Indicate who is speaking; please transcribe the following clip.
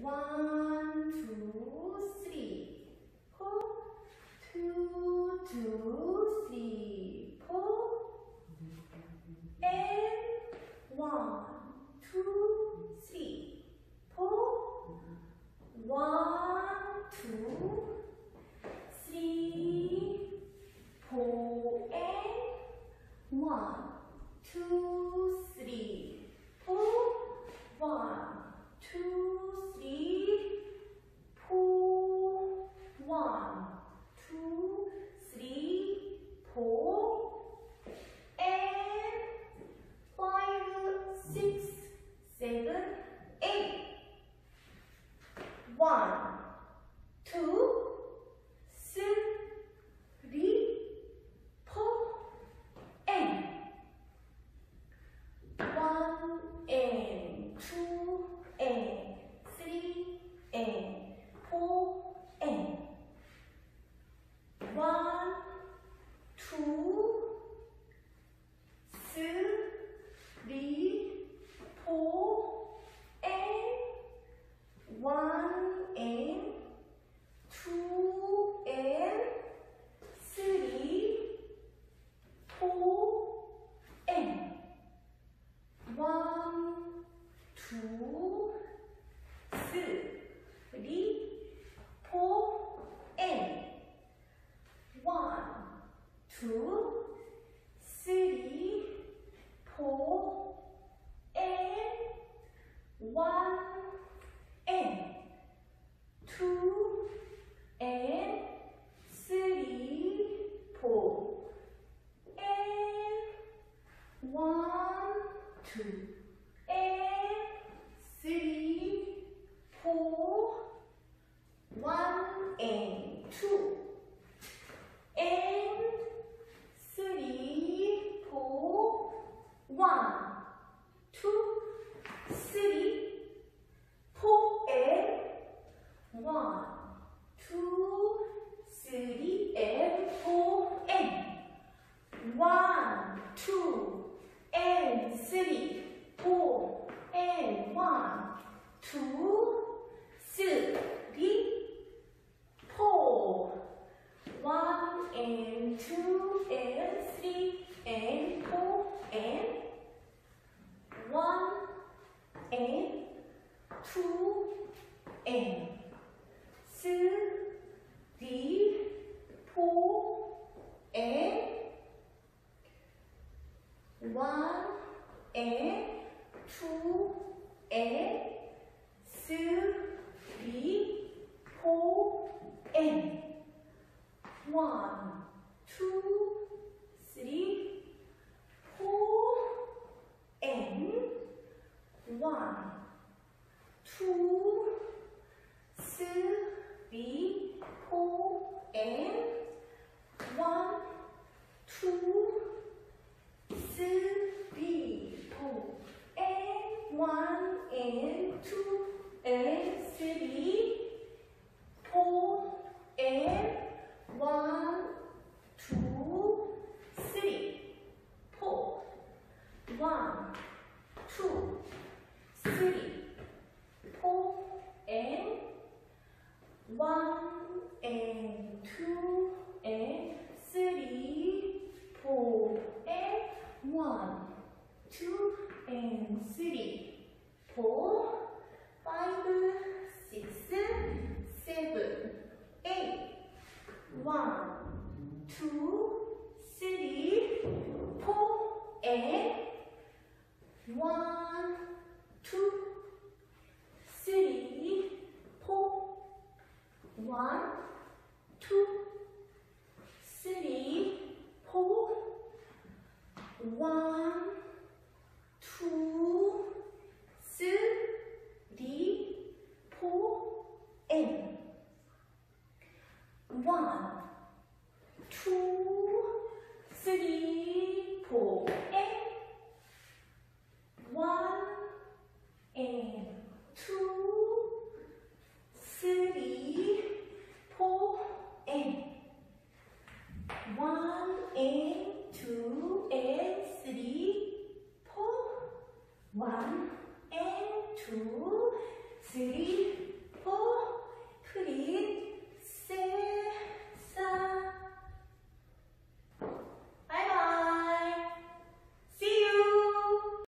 Speaker 1: One, two, three, four. Two, two, three, four. And one, two, three, four. One, two, three, four, and one, two, three, four. One, two, three, four. One, two, three, four. And five, six, seven, eight. One, two, three, four, and one and two and three and four and one, two, three, four and one and two and three, four and one, two, three, four, and one, two, three, four, and one, and two, and three, four, and one, two, and three, four, one and two, and three, four, one, two, three, four, and one, two, three, and four, and. One, two, and three, four, and one, two, three, four. One and two and three and four and. One and two and three, four and one and two and three, four one, two, three, four and one, two, three, four and one, two, three, four, and one and two and three, four and one, two, three, four, one, two, three, four and one and two and three, four and one, two and three, four, five, six, seven, eight. One, two, three, four, and one, two, three, four. One, two, three, four. One, two, three, four, and one, two, three, four, and one,